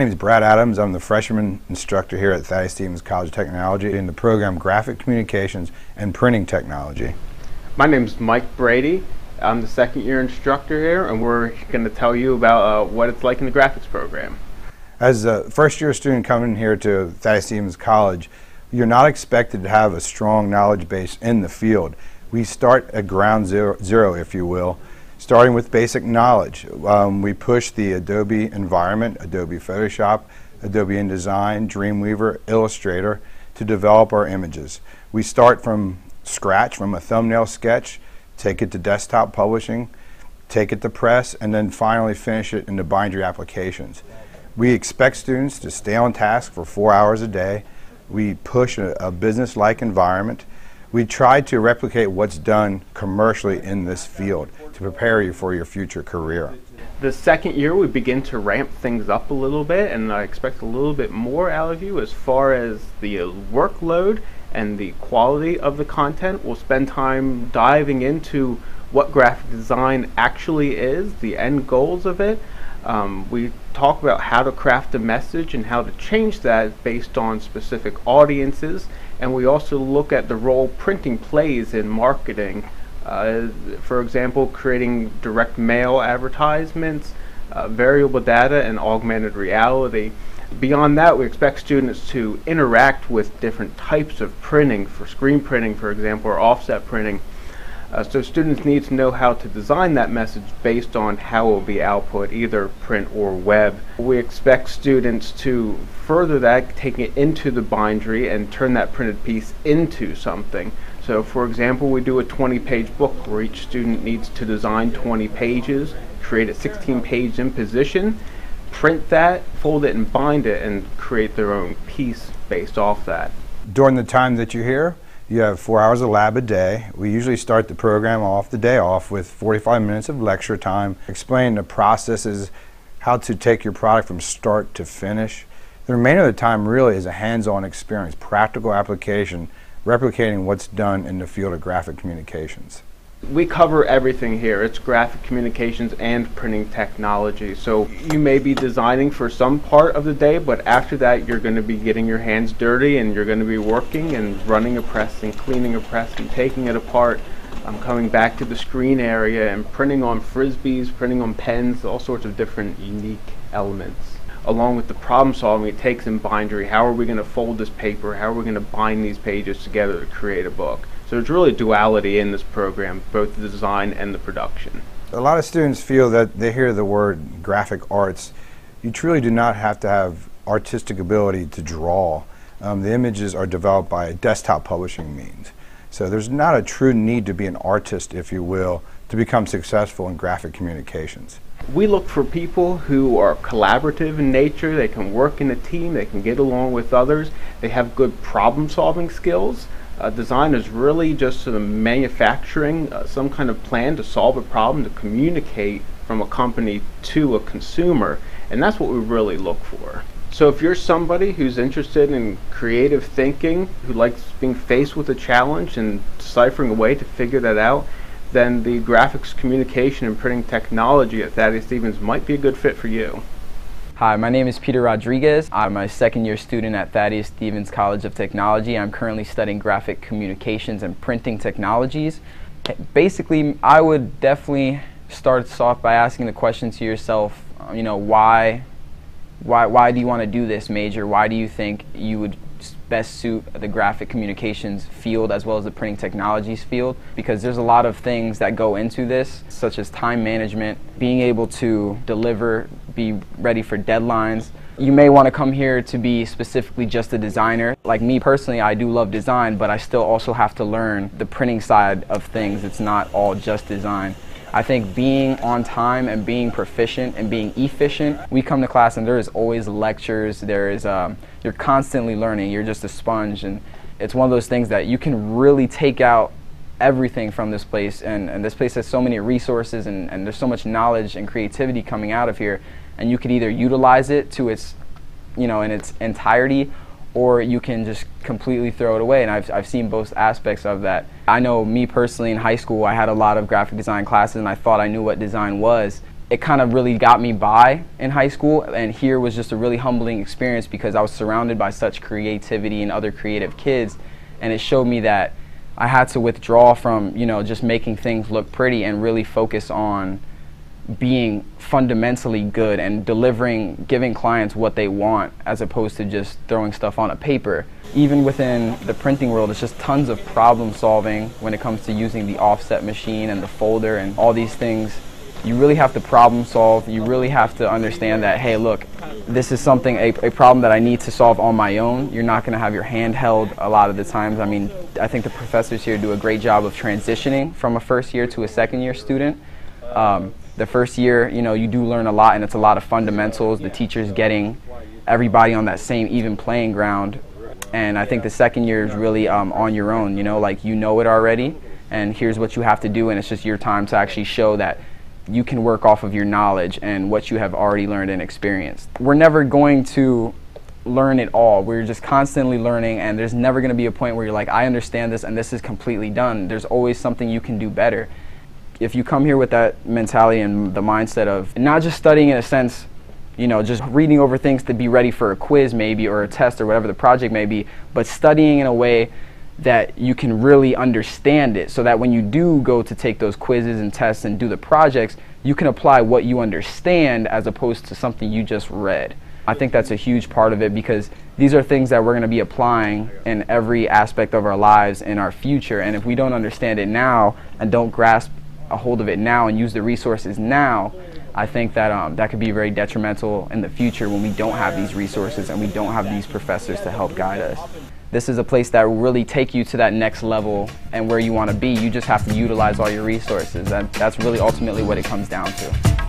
name is Brad Adams. I'm the freshman instructor here at Thaddeus Stevens College of Technology in the program Graphic Communications and Printing Technology. My name is Mike Brady. I'm the second year instructor here, and we're going to tell you about uh, what it's like in the graphics program. As a first year student coming here to Thaddeus Stevens College, you're not expected to have a strong knowledge base in the field. We start at ground zero, zero if you will, starting with basic knowledge. Um, we push the Adobe environment, Adobe Photoshop, Adobe InDesign, Dreamweaver, Illustrator to develop our images. We start from scratch, from a thumbnail sketch, take it to desktop publishing, take it to press, and then finally finish it into bindery applications. We expect students to stay on task for four hours a day. We push a, a business-like environment. We try to replicate what's done commercially in this field to prepare you for your future career. The second year, we begin to ramp things up a little bit, and I expect a little bit more out of you as far as the workload and the quality of the content. We'll spend time diving into what graphic design actually is, the end goals of it. Um, we talk about how to craft a message and how to change that based on specific audiences. And we also look at the role printing plays in marketing. Uh, for example, creating direct mail advertisements, uh, variable data, and augmented reality. Beyond that, we expect students to interact with different types of printing, for screen printing, for example, or offset printing. Uh, so students need to know how to design that message based on how it will be output, either print or web. We expect students to further that, taking it into the bindery and turn that printed piece into something. So for example, we do a 20-page book where each student needs to design 20 pages, create a 16-page imposition, print that, fold it and bind it, and create their own piece based off that. During the time that you're here, you have four hours of lab a day. We usually start the program off the day off with 45 minutes of lecture time, explain the processes, how to take your product from start to finish. The remainder of the time really is a hands-on experience, practical application, replicating what's done in the field of graphic communications we cover everything here. It's graphic communications and printing technology. So you may be designing for some part of the day, but after that you're going to be getting your hands dirty and you're going to be working and running a press and cleaning a press and taking it apart. I'm coming back to the screen area and printing on frisbees, printing on pens, all sorts of different unique elements. Along with the problem solving it takes in bindery. How are we going to fold this paper? How are we going to bind these pages together to create a book? So there's really duality in this program, both the design and the production. A lot of students feel that they hear the word graphic arts. You truly do not have to have artistic ability to draw. Um, the images are developed by desktop publishing means. So there's not a true need to be an artist, if you will, to become successful in graphic communications. We look for people who are collaborative in nature, they can work in a team, they can get along with others, they have good problem solving skills, uh, design is really just sort of manufacturing uh, some kind of plan to solve a problem, to communicate from a company to a consumer, and that's what we really look for. So if you're somebody who's interested in creative thinking, who likes being faced with a challenge and deciphering a way to figure that out, then the graphics communication and printing technology at Thaddeus Stevens might be a good fit for you. Hi, my name is Peter Rodriguez. I'm a second year student at Thaddeus Stevens College of Technology. I'm currently studying graphic communications and printing technologies. Basically, I would definitely start off by asking the question to yourself, uh, you know, why, why, why do you want to do this major? Why do you think you would best suit the graphic communications field as well as the printing technologies field because there's a lot of things that go into this such as time management, being able to deliver, be ready for deadlines. You may want to come here to be specifically just a designer. Like me personally, I do love design, but I still also have to learn the printing side of things. It's not all just design. I think being on time and being proficient and being efficient, we come to class and there is always lectures, there is, um, you're constantly learning, you're just a sponge and it's one of those things that you can really take out everything from this place and, and this place has so many resources and, and there's so much knowledge and creativity coming out of here and you could either utilize it to its, you know, in its entirety or you can just completely throw it away. And I've, I've seen both aspects of that. I know me personally in high school, I had a lot of graphic design classes and I thought I knew what design was. it kind of really got me by in high school. And here was just a really humbling experience because I was surrounded by such creativity and other creative kids. And it showed me that I had to withdraw from, you know, just making things look pretty and really focus on being fundamentally good and delivering, giving clients what they want as opposed to just throwing stuff on a paper. Even within the printing world, it's just tons of problem solving when it comes to using the offset machine and the folder and all these things. You really have to problem solve. You really have to understand that, hey, look, this is something, a, a problem that I need to solve on my own. You're not going to have your hand held a lot of the times. I mean, I think the professors here do a great job of transitioning from a first year to a second year student. Um, the first year, you know, you do learn a lot and it's a lot of fundamentals. The teacher's getting everybody on that same even playing ground. And I think the second year is really um, on your own, you know, like you know it already and here's what you have to do and it's just your time to actually show that you can work off of your knowledge and what you have already learned and experienced. We're never going to learn it all. We're just constantly learning and there's never going to be a point where you're like, I understand this and this is completely done. There's always something you can do better. If you come here with that mentality and the mindset of not just studying in a sense, you know, just reading over things to be ready for a quiz maybe or a test or whatever the project may be, but studying in a way that you can really understand it so that when you do go to take those quizzes and tests and do the projects, you can apply what you understand as opposed to something you just read. I think that's a huge part of it because these are things that we're going to be applying in every aspect of our lives in our future. And if we don't understand it now and don't grasp a hold of it now and use the resources now, I think that um, that could be very detrimental in the future when we don't have these resources and we don't have these professors to help guide us this is a place that will really take you to that next level and where you want to be. You just have to utilize all your resources. That, that's really ultimately what it comes down to.